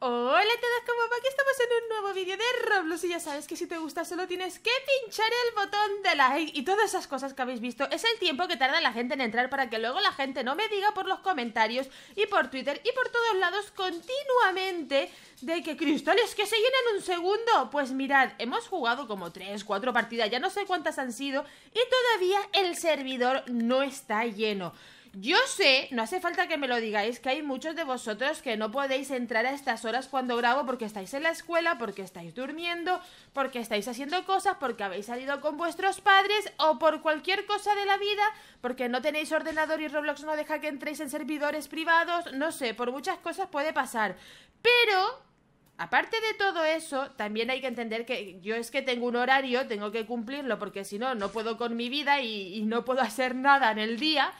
Hola a todos, ¿cómo va? Aquí estamos en un nuevo vídeo de Roblox y ya sabes que si te gusta solo tienes que pinchar el botón de like y todas esas cosas que habéis visto es el tiempo que tarda la gente en entrar para que luego la gente no me diga por los comentarios y por Twitter y por todos lados continuamente de que cristales que se llenan un segundo. Pues mirad, hemos jugado como 3, 4 partidas, ya no sé cuántas han sido y todavía el servidor no está lleno. Yo sé, no hace falta que me lo digáis, que hay muchos de vosotros que no podéis entrar a estas horas cuando grabo porque estáis en la escuela, porque estáis durmiendo, porque estáis haciendo cosas, porque habéis salido con vuestros padres o por cualquier cosa de la vida, porque no tenéis ordenador y Roblox no deja que entréis en servidores privados, no sé, por muchas cosas puede pasar. Pero Aparte de todo eso, también hay que entender que yo es que tengo un horario, tengo que cumplirlo porque si no, no puedo con mi vida y, y, no puedo hacer nada en el día.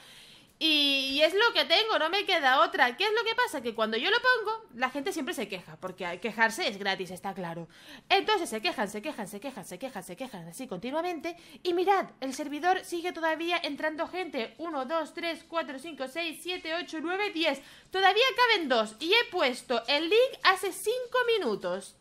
Y, es lo que tengo, no me queda otra. ¿Qué es lo que pasa? Que cuando yo lo pongo, la gente siempre se queja, porque quejarse es gratis, está claro. Entonces se quejan, se quejan, se quejan, se quejan, se quejan, así continuamente. Y mirad, el servidor sigue todavía entrando gente. 1, 2, 3, 4, 5, 6, 7, 8, 9, 10. Todavía caben dos. Y he puesto el link hace 5 minutos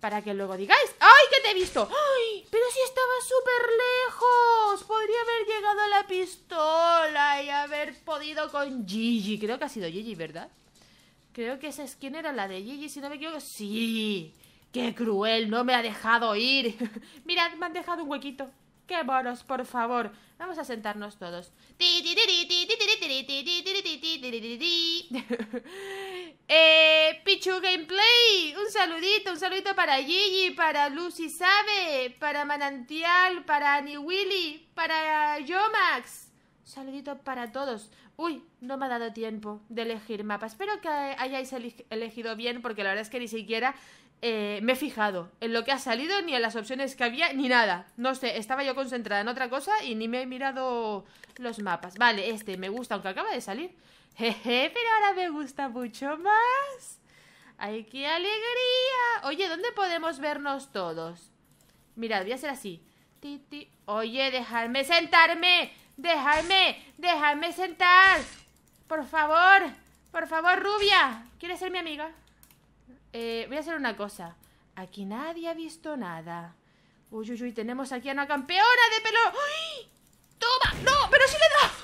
para que luego digáis ¡Ay, que te he visto! ¡Ay! Pero si estaba súper lejos. Podría haber llegado a la pistola y haber podido con Gigi. Creo que ha sido Gigi, ¿verdad? Creo que esa skin era la de Gigi, si no me equivoco. ¡Sí! ¡Qué cruel! No me ha dejado ir. Mirad, me han dejado un huequito. ¡Qué moros, por favor! Vamos a sentarnos todos. Eh, Pichu Gameplay, un saludito, un saludito para Gigi, para Lucy Sabe, para Manantial, para Annie Willy, para Yomax. Un saludito para todos. Uy, no me ha dado tiempo de elegir mapa. Espero que hayáis elegido bien porque la verdad es que ni siquiera eh, me he fijado en lo que ha salido, ni en las opciones que había, ni nada. No sé, estaba yo concentrada en otra cosa y ni me he mirado los mapas. Vale, este me gusta, aunque acaba de salir. Jeje, pero ahora me gusta mucho más. ¡Ay, qué alegría! Oye, ¿dónde podemos vernos todos? Mirad, voy a hacer así. Oye, dejadme sentarme. Dejadme, dejadme sentar. Por favor, por favor, rubia. ¿Quieres ser mi amiga? Eh, voy a hacer una cosa. Aquí nadie ha visto nada. Uy, uy, uy, tenemos aquí a una campeona de pelo. ¡Ay! ¡Toma! ¡No! ¡Pero sí le dado!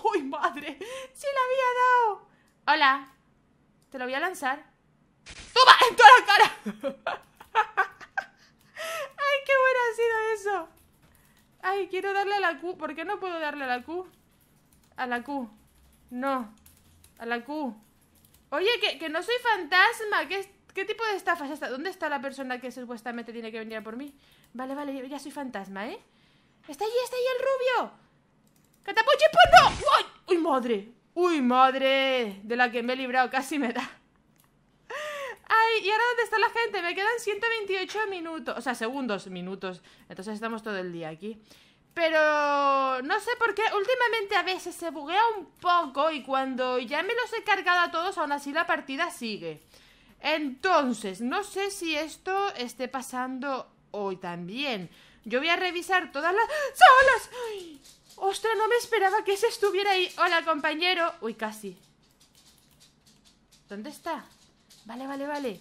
¡Uy, madre! ¡Sí le había dado! Hola. Te lo voy a lanzar. ¡Toma! ¡En toda la cara! ¡Ay, qué bueno ha sido eso! Ay, quiero darle a la Q. ¿Por qué no puedo darle a la Q? A la Q. No. A la Q. Oye, que, que no soy fantasma. Es ¿Qué tipo de estafa es esta? ¿Dónde está la persona que supuestamente tiene que venir a por mí? Vale, vale, ya soy fantasma, ¿eh? ¡Está allí, está allí el rubio! ¡Catapuche, pues no! ¡Uy! ¡Uy, madre! ¡Uy, madre! De la que me he librado, casi me da. ¡Ay! ¿Y ahora dónde está la gente? Me quedan 128 minutos. O sea, segundos, minutos. Entonces estamos todo el día aquí. Pero no sé por qué últimamente a veces se buguea un poco y cuando ya me los he cargado a todos, aún así la partida sigue. Entonces, no sé si esto esté pasando hoy también. Yo voy a revisar todas las salas. ¡Ay! ¡Ostras! No me esperaba que ese estuviera ahí. Hola, compañero. Uy, casi. ¿Dónde está? Vale, vale, vale.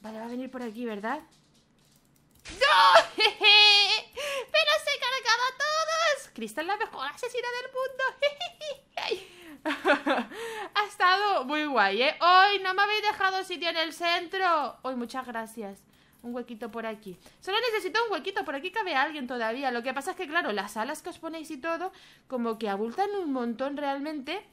Vale, va a venir por aquí, ¿verdad? ¡No! ¡Pero se he cargado a todos! Cristal la mejor asesina del mundo. ha estado muy guay, ¿eh? ¡Hoy no me habéis dejado sitio en el centro! ¡Hoy muchas gracias! Un huequito por aquí. Solo necesito un huequito, por aquí cabe alguien todavía. Lo que pasa es que, claro, las alas que os ponéis y todo, como que abultan un montón realmente.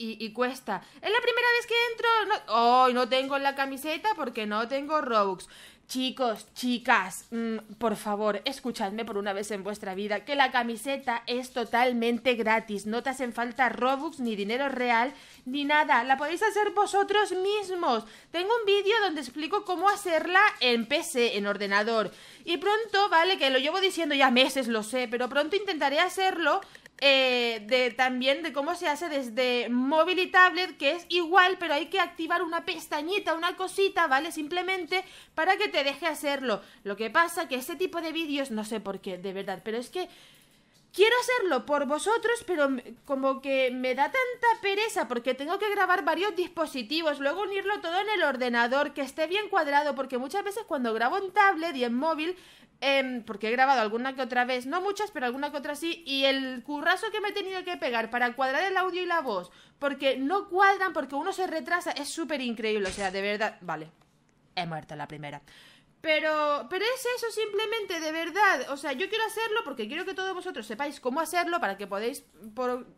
Y, cuesta. Es la primera vez que entro. No, oh, no tengo la camiseta porque no tengo Robux. Chicos, chicas, mm, por favor, escuchadme por una vez en vuestra vida que la camiseta es totalmente gratis. No te hacen falta Robux, ni dinero real, ni nada. La podéis hacer vosotros mismos. Tengo un vídeo donde explico cómo hacerla en PC, en ordenador. Y pronto, vale, que lo llevo diciendo ya meses, lo sé, pero pronto intentaré hacerlo eh, de, también de cómo se hace desde móvil y tablet, que es igual, pero hay que activar una pestañita, una cosita, ¿vale? Simplemente para que te deje hacerlo. Lo que pasa que este tipo de vídeos, no sé por qué, de verdad, pero es que quiero hacerlo por vosotros, pero como que me da tanta pereza porque tengo que grabar varios dispositivos, luego unirlo todo en el ordenador, que esté bien cuadrado, porque muchas veces cuando grabo en tablet y en móvil, em, porque he grabado alguna que otra vez, no muchas, pero alguna que otra sí, y el currazo que me he tenido que pegar para cuadrar el audio y la voz, porque no cuadran, porque uno se retrasa, es súper increíble, o sea, de verdad, vale, he muerto la primera. Pero, pero es eso simplemente, de verdad. O sea, yo quiero hacerlo porque quiero que todos vosotros sepáis cómo hacerlo para que podáis,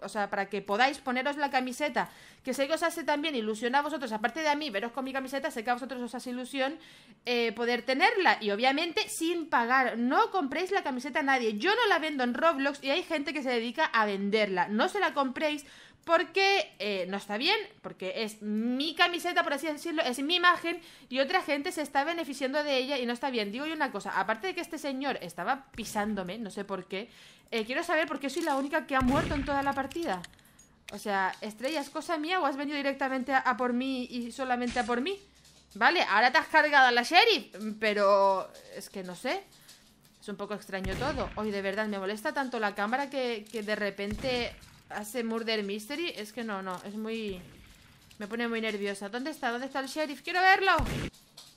o sea, para que podáis poneros la camiseta. Que sé que os hace también ilusión a vosotros, aparte de a mí, veros con mi camiseta, sé que a vosotros os hace ilusión eh, poder tenerla. Y obviamente sin pagar. No compréis la camiseta a nadie. Yo no la vendo en Roblox y hay gente que se dedica a venderla. No se la compréis porque eh, no está bien, porque es mi camiseta, por así decirlo, es mi imagen y otra gente se está beneficiando de ella y no está bien. Digo yo una cosa, aparte de que este señor estaba pisándome, no sé por qué, eh, quiero saber por qué soy la única que ha muerto en toda la partida. O sea, Estrella, ¿es cosa mía o has venido directamente a, por mí y solamente a por mí? Vale, ahora te has cargado a la sheriff, pero es que no sé. Es un poco extraño todo. Hoy de verdad me molesta tanto la cámara que, que de repente hace Murder Mystery, es que no, no, es muy... Me pone muy nerviosa. ¿Dónde está? ¿Dónde está el sheriff? ¡Quiero verlo!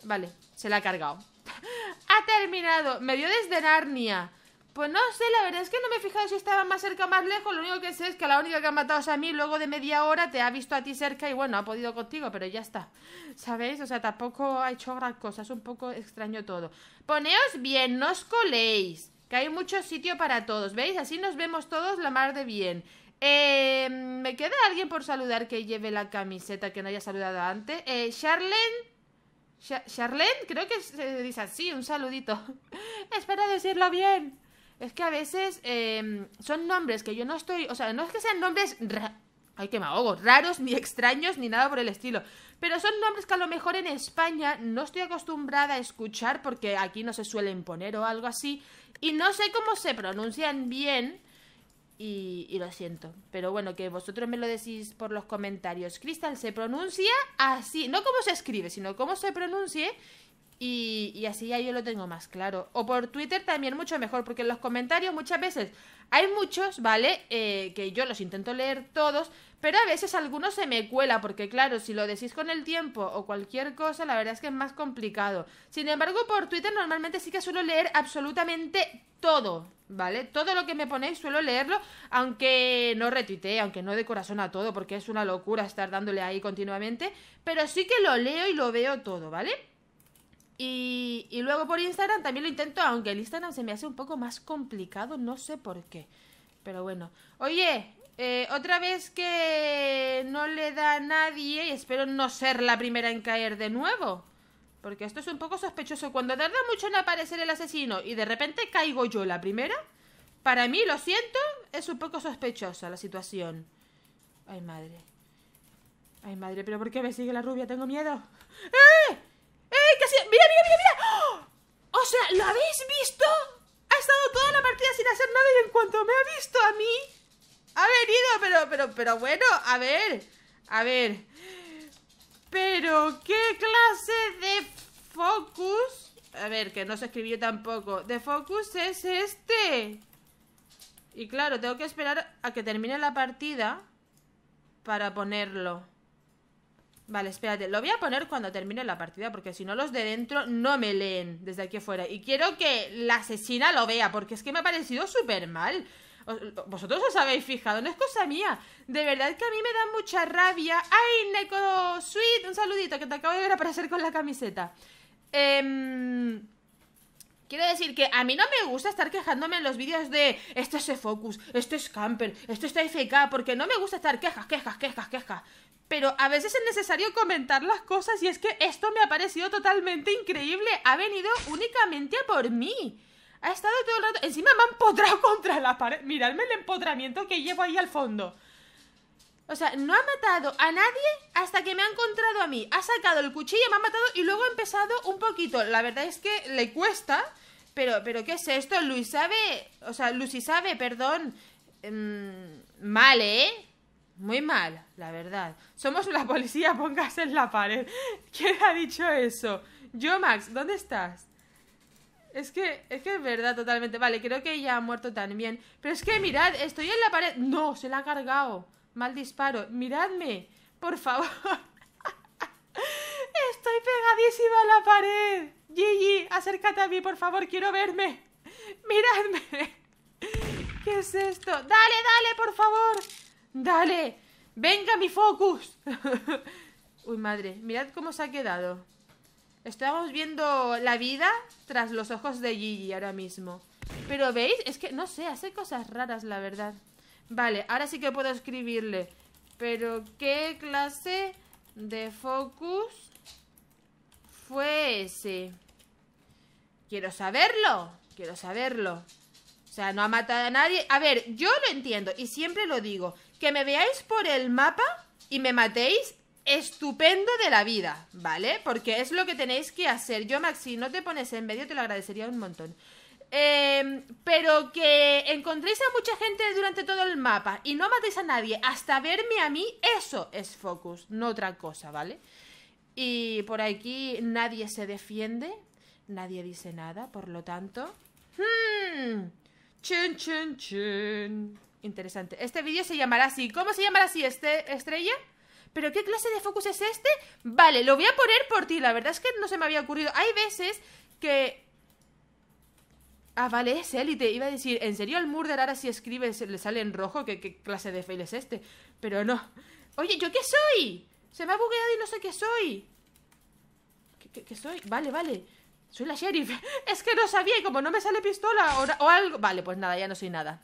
Vale, se la ha cargado. ¡Ha terminado! Me dio desde Narnia. Pues no sé, la verdad es que no me he fijado si estaba más cerca o más lejos. Lo único que sé es que la única que ha matado es a mí. Luego de media hora te ha visto a ti cerca y bueno, ha podido contigo, pero ya está. ¿Sabéis? O sea, tampoco ha hecho gran cosa. Es un poco extraño todo. Poneos bien, no os coléis. Que hay mucho sitio para todos. ¿Veis? Así nos vemos todos la mar de bien. Eh, ¿Me queda alguien por saludar que lleve la camiseta que no haya saludado antes? Eh, Charlene. Charlene, creo que se dice así, un saludito. Espero decirlo bien. Es que a veces em, son nombres que yo no estoy. O sea, no es que sean nombres. Ay, que me ahogo. Raros, ni extraños, ni nada por el estilo. Pero son nombres que a lo mejor en España no estoy acostumbrada a escuchar porque aquí no se suelen poner o algo así. Y no sé cómo se pronuncian bien. Y, lo siento. Pero bueno, que vosotros me lo decís por los comentarios. Crystal se pronuncia así. No como se escribe, sino cómo se pronuncie. Y, así ya yo lo tengo más claro. O por Twitter también mucho mejor, porque en los comentarios muchas veces hay muchos, ¿vale? Eh, que yo los intento leer todos, pero a veces algunos se me cuela, porque claro, si lo decís con el tiempo o cualquier cosa, la verdad es que es más complicado. Sin embargo, por Twitter normalmente sí que suelo leer absolutamente todo, ¿vale? Todo lo que me ponéis suelo leerlo, aunque no retuitee, aunque no de corazón a todo, porque es una locura estar dándole ahí continuamente, pero sí que lo leo y lo veo todo, ¿vale? Y, luego por Instagram también lo intento, aunque el Instagram se me hace un poco más complicado, no sé por qué. Pero bueno. Oye, eh, otra vez que no le da a nadie, y espero no ser la primera en caer de nuevo. Porque esto es un poco sospechoso. Cuando tarda mucho en aparecer el asesino y de repente caigo yo la primera, para mí, lo siento, es un poco sospechosa la situación. Ay, madre. Ay, madre, pero ¿por qué me sigue la rubia? Tengo miedo. ¡Eh! ¡Mira, mira, mira, mira! ¡Oh! O sea, ¿lo habéis visto? Ha estado toda la partida sin hacer nada y en cuanto me ha visto a mí, ha venido, pero, pero, pero bueno, a ver, a ver. Pero, ¿qué clase de focus? A ver, que no se escribió tampoco. ¿De focus es este? Y claro, tengo que esperar a que termine la partida para ponerlo. Vale, espérate, lo voy a poner cuando termine la partida porque si no los de dentro no me leen desde aquí afuera. Y quiero que la asesina lo vea porque es que me ha parecido súper mal. Vosotros os habéis fijado, no es cosa mía. De verdad que a mí me da mucha rabia. ¡Ay, Neko Sweet! Un saludito que te acabo de ver aparecer con la camiseta. Eh, quiero decir que a mí no me gusta estar quejándome en los vídeos de esto es focus, esto es camper, esto está FK, porque no me gusta estar quejas, quejas, quejas, quejas. Pero a veces es necesario comentar las cosas y es que esto me ha parecido totalmente increíble. Ha venido únicamente a por mí. Ha estado todo el rato. Encima me ha empotrado contra la pared. Miradme el empotramiento que llevo ahí al fondo. O sea, no ha matado a nadie hasta que me ha encontrado a mí. Ha sacado el cuchillo, me ha matado y luego ha empezado un poquito. La verdad es que le cuesta. Pero, pero ¿qué es esto? Luis sabe. O sea, Lucy sabe, perdón. Mmm, mal, ¿eh? Muy mal, la verdad. Somos la policía, póngase en la pared. ¿Quién ha dicho eso? Yo, Max, ¿dónde estás? Es que, es que es verdad totalmente. Vale, creo que ella ha muerto también. Pero es que mirad, estoy en la pared. No, se la ha cargado. Mal disparo. Miradme, por favor. Estoy pegadísima a la pared. Gigi, acércate a mí, por favor, quiero verme. Miradme. ¿Qué es esto? Dale, dale, por favor. Dale. Venga, mi focus. Uy, madre, mirad cómo se ha quedado. Estamos viendo la vida tras los ojos de Gigi ahora mismo. Pero ¿veis? Es que, no sé, hace cosas raras, la verdad. Vale, ahora sí que puedo escribirle. Pero, ¿qué clase de focus fue ese? Quiero saberlo. Quiero saberlo. O sea, no ha matado a nadie. A ver, yo lo entiendo y siempre lo digo. Que me veáis por el mapa y me matéis estupendo de la vida, ¿vale? Porque es lo que tenéis que hacer. Yo, Maxi, no te pones en medio, te lo agradecería un montón. Em, pero que encontréis a mucha gente durante todo el mapa y no matéis a nadie hasta verme a mí, eso es focus, no otra cosa, ¿vale? Y por aquí nadie se defiende, nadie dice nada, por lo tanto... Hmm, chun, chun, chun. Interesante. Este vídeo se llamará así. ¿Cómo se llamará así este estrella? ¿Pero qué clase de focus es este? Vale, lo voy a poner por ti. La verdad es que no se me había ocurrido. Hay veces que... Ah, vale, es élite. Iba a decir, ¿en serio al Murder ahora si escribe le sale en rojo? ¿Qué, qué clase de fail es este? Pero no. Oye, ¿yo qué soy? Se me ha bugueado y no sé qué soy. ¿Qué, qué, soy? Vale, vale. Soy la sheriff. Es que no sabía y como no me sale pistola o, o algo... Vale, pues nada, ya no soy nada.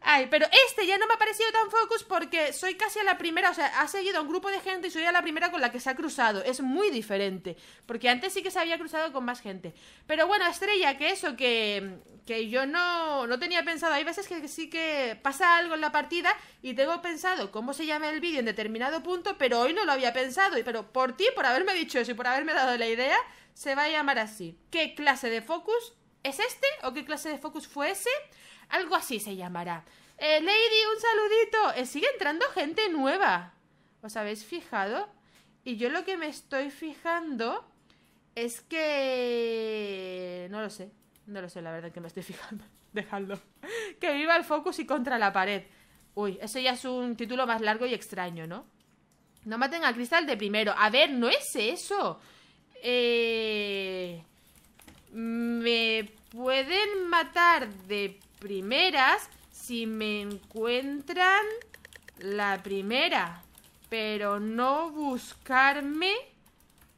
Ay, pero este ya no me ha parecido tan focus porque soy casi a la primera, o sea, ha seguido a un grupo de gente y soy a la primera con la que se ha cruzado. Es muy diferente, porque antes sí que se había cruzado con más gente. Pero bueno, Estrella, que eso, que, que yo no, no tenía pensado. Hay veces que sí que pasa algo en la partida y tengo pensado cómo se llama el vídeo en determinado punto, pero hoy no lo había pensado. Pero por ti, por haberme dicho eso y por haberme dado la idea, se va a llamar así. ¿Qué clase de focus es este? ¿O qué clase de focus fue ese? Algo así se llamará. Eh, Lady, un saludito. Eh, sigue entrando gente nueva. ¿Os habéis fijado? Y yo lo que me estoy fijando es que... No lo sé. No lo sé, la verdad que me estoy fijando. Dejadlo. Que viva el focus y contra la pared. Uy, ese ya es un título más largo y extraño, ¿no? No maten a Cristal de primero. A ver, no es eso. Eh... Me pueden matar de primeras si me encuentran la primera, pero no buscarme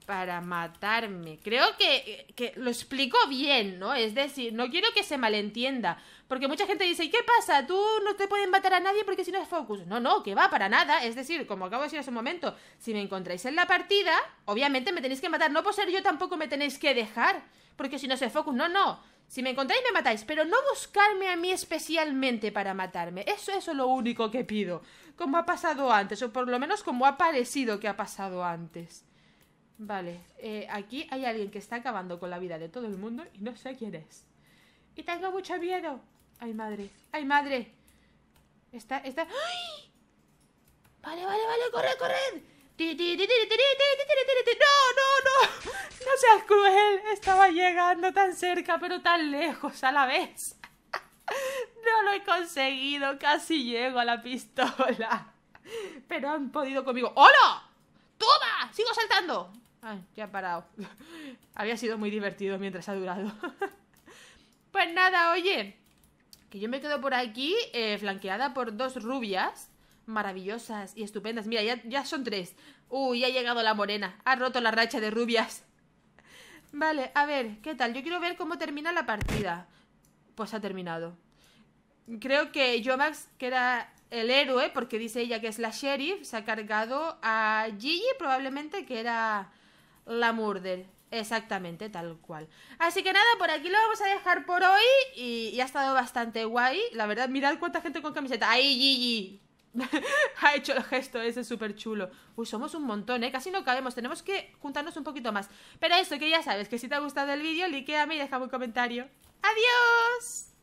para matarme. Creo que, que, lo explico bien, ¿no? Es decir, no quiero que se malentienda. Porque mucha gente dice, ¿qué pasa? Tú no te pueden matar a nadie porque si no es focus. No, no, que va, para nada. Es decir, como acabo de decir hace un momento, si me encontráis en la partida, obviamente me tenéis que matar. No por ser yo tampoco me tenéis que dejar. Porque si no es focus, no, no. Si me encontráis me matáis, pero no buscarme a mí especialmente para matarme. Eso, eso es lo único que pido. Como ha pasado antes, o por lo menos como ha parecido que ha pasado antes. Vale, eh, aquí hay alguien que está acabando con la vida de todo el mundo y no sé quién es. Y tengo mucho miedo. Ay, madre. Ay, madre. Está, está... ¡Ay! Vale, vale, vale, corred, corred. No, no, no. No seas cruel. Estaba llegando tan cerca, pero tan lejos a la vez. No lo he conseguido. Casi llego a la pistola. Pero han podido conmigo. ¡Hola! ¡Toma! ¡Sigo saltando! Ay, ya ha parado. Había sido muy divertido mientras ha durado. Pues nada, oye. Que yo me quedo por aquí eh, flanqueada por dos rubias maravillosas y estupendas. Mira, ya, ya son tres. Uy, ha llegado la morena. Ha roto la racha de rubias. Vale, a ver, ¿qué tal? Yo quiero ver cómo termina la partida. Pues ha terminado. Creo que Jomax, que era el héroe, porque dice ella que es la sheriff, se ha cargado a Gigi, probablemente que era la murder. Exactamente, tal cual. Así que nada, por aquí lo vamos a dejar por hoy y, ha estado bastante guay. La verdad, mirad cuánta gente con camiseta. ¡Ay, Gigi! ha hecho el gesto ese súper chulo. Uy, somos un montón, ¿eh? Casi no cabemos. Tenemos que juntarnos un poquito más. Pero eso, que ya sabes, que si te ha gustado el vídeo, liquéame y déjame un comentario. ¡Adiós!